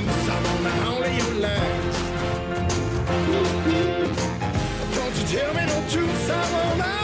juice on all your lines. Don't you tell me no truth, I'm on